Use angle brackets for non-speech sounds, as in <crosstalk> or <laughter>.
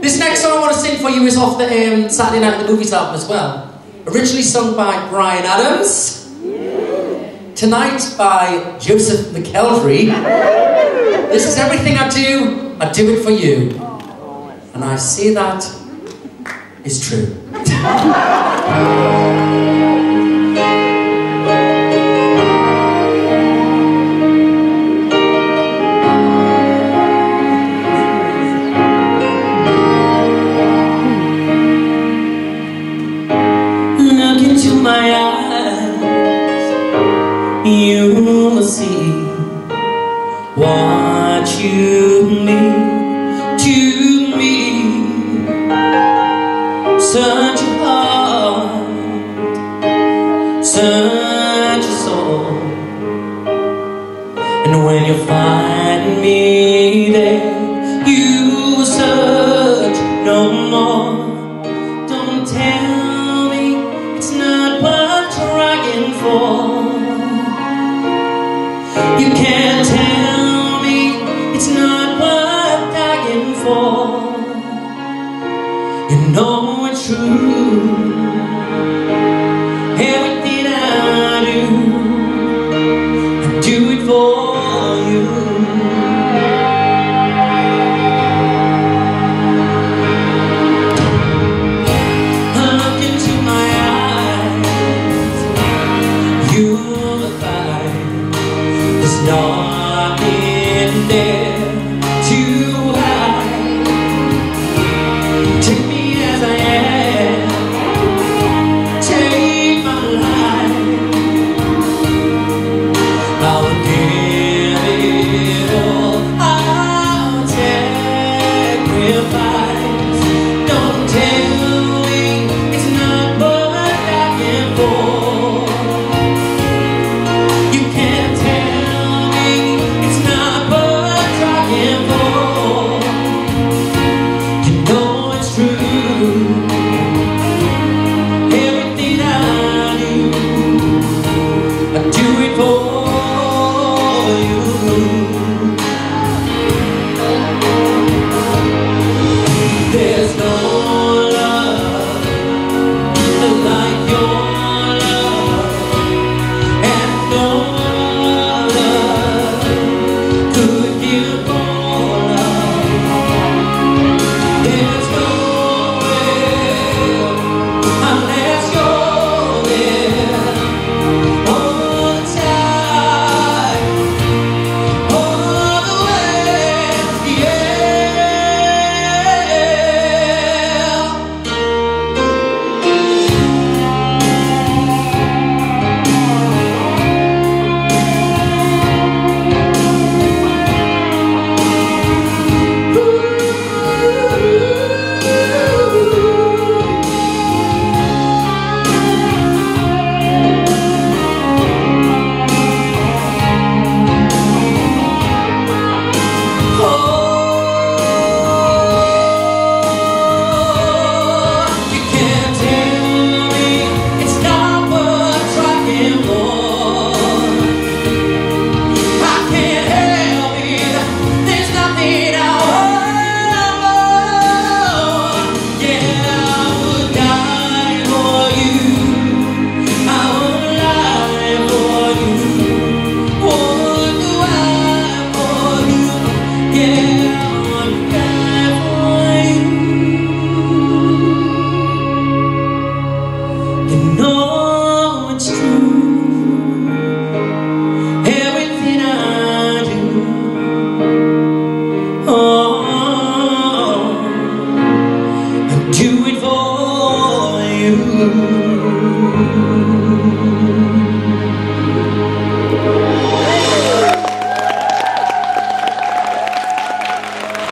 this next song I want to sing for you is off the um, Saturday Night at the Movies album as well. Originally sung by Bryan Adams. Tonight by Joseph McElderry. This is everything I do, I do it for you. And I say that is true. <laughs> what you mean to me. Such a heart, such a soul, and when you find me there, you will search no more. Don't tell me it's not worth trying for. You know it's true. Everything I do, I do it for Yeah,